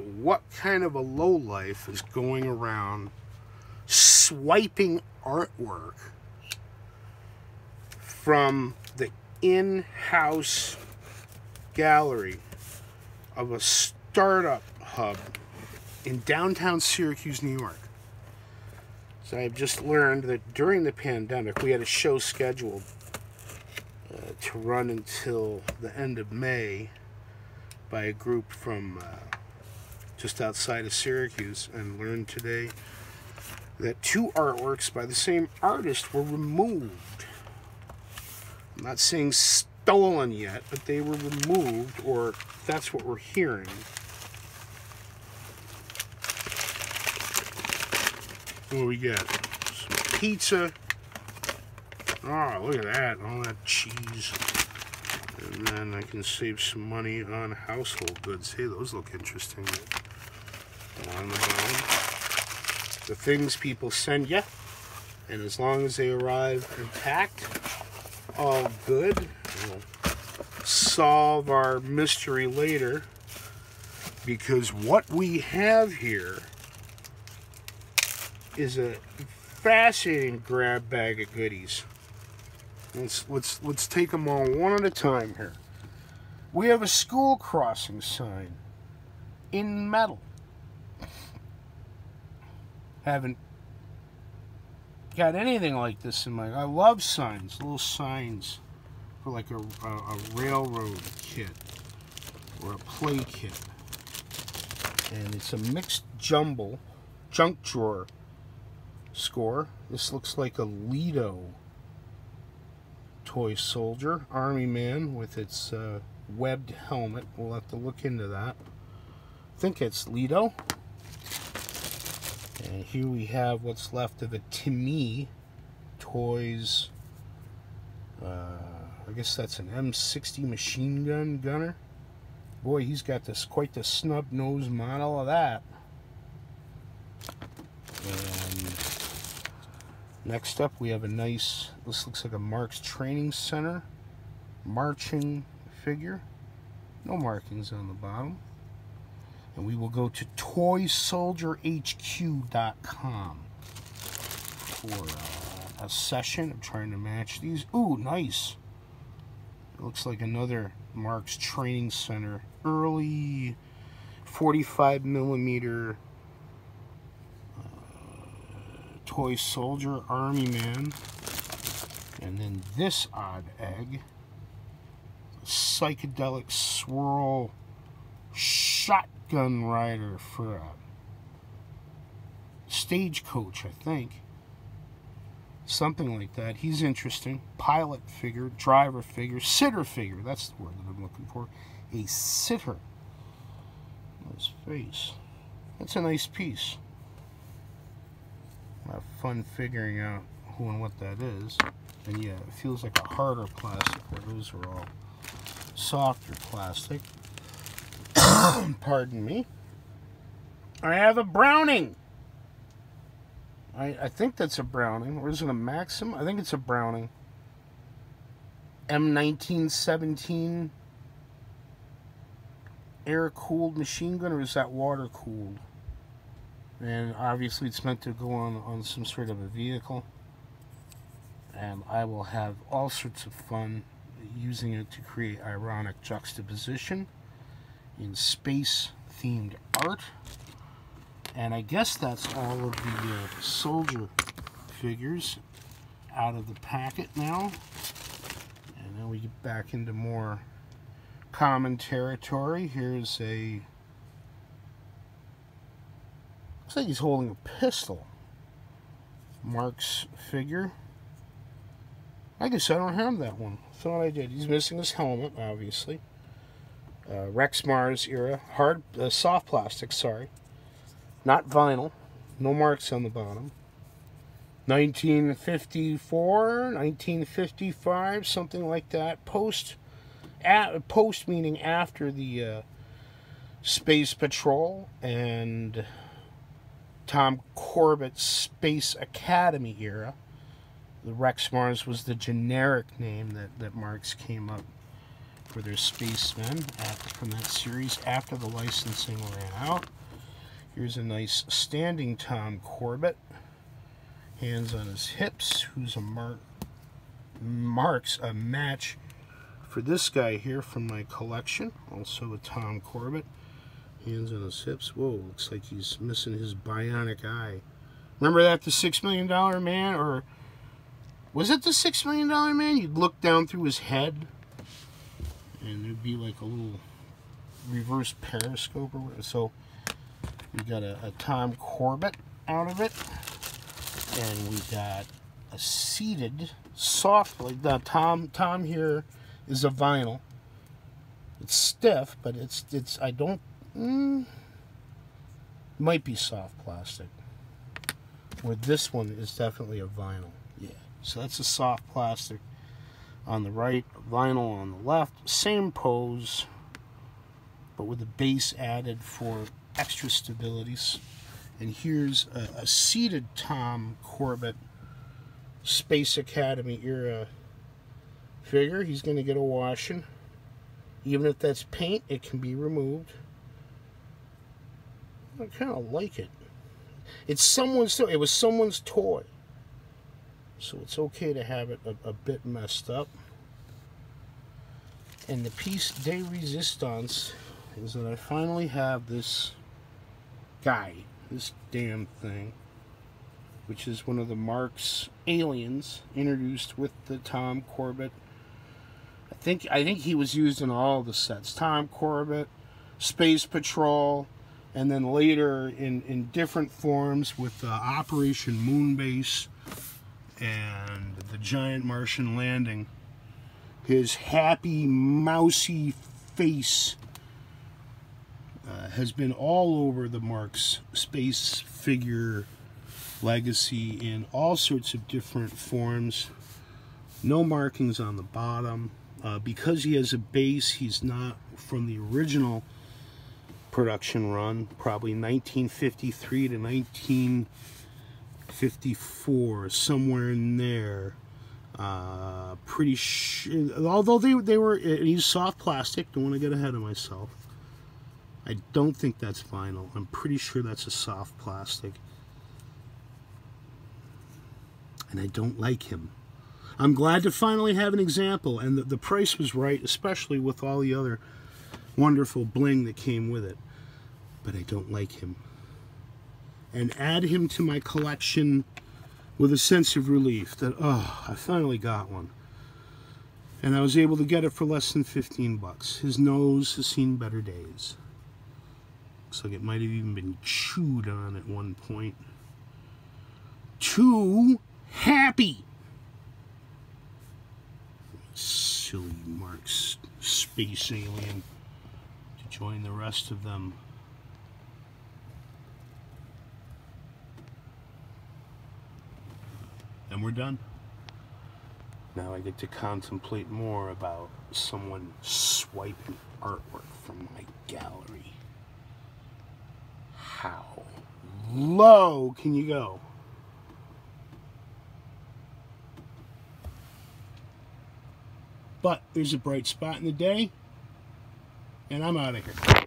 What kind of a lowlife is going around swiping artwork from the in-house gallery of a startup hub in downtown Syracuse, New York? So I've just learned that during the pandemic, we had a show scheduled uh, to run until the end of May by a group from uh, just outside of Syracuse and learned today that two artworks by the same artist were removed. I'm not saying stolen yet, but they were removed, or that's what we're hearing. What do we get? Some pizza. Oh, look at that. All that cheese. And then I can save some money on household goods. Hey, those look interesting. On the bottom. The things people send you. And as long as they arrive intact, all good. We'll solve our mystery later. Because what we have here is a fascinating grab bag of goodies. Let's let's let's take them all one at a time here. We have a school crossing sign in metal. Haven't got anything like this in my. I love signs, little signs for like a, a, a railroad kit or a play kit, and it's a mixed jumble junk drawer score. This looks like a Lido toy soldier, army man with its uh, webbed helmet. We'll have to look into that. I think it's Lido. And here we have what's left of a Tim Mee Toys. Uh, I guess that's an M60 machine gun gunner. Boy, he's got this quite the snub nose model of that. And next up, we have a nice. This looks like a Marx Training Center marching figure. No markings on the bottom. And we will go to toysoldierhq.com for uh, a session of trying to match these. Ooh, nice. It looks like another Marx Training Center early 45 millimeter uh, toy soldier army man. And then this odd egg psychedelic swirl shotgun rider for a stagecoach, I think. Something like that. He's interesting. Pilot figure, driver figure, sitter figure. That's the word that I'm looking for. A sitter. His face. That's a nice piece. Have fun figuring out who and what that is. And yeah, it feels like a harder plastic, where those are all softer plastic. Pardon me. I have a Browning. I, I think that's a Browning. Or is it a Maxim? I think it's a Browning. M1917 air-cooled machine gun, or is that water-cooled? And obviously it's meant to go on, on some sort of a vehicle. And I will have all sorts of fun using it to create ironic juxtaposition in space-themed art. And I guess that's all of the uh, soldier figures out of the packet now. And then we get back into more common territory. Here's a... Looks like he's holding a pistol. Marx figure. I guess I don't have that one. Thought I did. He's missing his helmet, obviously. Uh, Rex Mars era. Hard, uh, soft plastic, sorry. Not vinyl. No marks on the bottom. 1954, 1955, something like that. Post, at, post meaning after the uh, Space Patrol and Tom Corbett's Space Academy era. The Rex Mars was the generic name that, that Marx came up for their spacemen from that series after the licensing ran out. Here's a nice standing Tom Corbett, hands on his hips, who's a mark marks a match for this guy here from my collection. Also a Tom Corbett, hands on his hips. Whoa, looks like he's missing his bionic eye. Remember that the Six Million Dollar Man, or was it the Six Million Dollar Man? You'd look down through his head, and there'd be like a little reverse periscope or whatever. So we got a, a Tom Corbett out of it, and we got a seated soft like the Tom Tom here is a vinyl. It's stiff, but it's it's I don't mm, might be soft plastic where this one is definitely a vinyl. Yeah. So that's a soft plastic on the right, vinyl on the left. Same pose, but with the base added for extra stabilities. And here's a, a seated Tom Corbett Space Academy era figure. He's going to get a washing. Even if that's paint, it can be removed. I kind of like it. It's someone's It was someone's toy. So it's okay to have it a, a bit messed up. And the piece de resistance is that I finally have this guy, this damn thing, which is one of the Marx aliens introduced with the Tom Corbett. I think I think he was used in all the sets. Tom Corbett, Space Patrol, and then later in, in different forms with uh, Operation Moonbase and the giant Martian landing. His happy, mousy face uh, has been all over the Marx space figure legacy in all sorts of different forms. No markings on the bottom. Uh, because he has a base, he's not from the original production run, probably 1953 to 1954, somewhere in there. Uh, pretty sure, although they, they were, he's soft plastic, don't want to get ahead of myself. I don't think that's vinyl. I'm pretty sure that's a soft plastic. And I don't like him. I'm glad to finally have an example, and the, the price was right, especially with all the other wonderful bling that came with it. But I don't like him. And add him to my collection with a sense of relief that, oh, I finally got one. And I was able to get it for less than 15 bucks. His nose has seen better days. Looks like it might have even been chewed on at one point. Too happy. Silly Marx space alien to join the rest of them. And we're done. Now I get to contemplate more about someone swiping artwork from my gallery. How low can you go? But there's a bright spot in the day, and I'm out of here.